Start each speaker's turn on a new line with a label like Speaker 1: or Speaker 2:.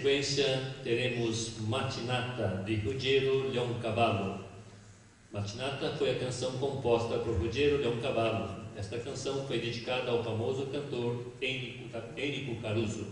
Speaker 1: sequência teremos Matinata de Ruggiero Leoncavallo. Matinata foi a canção composta por Ruggiero Leoncavallo. Esta canção foi dedicada ao famoso cantor Enrico Caruso.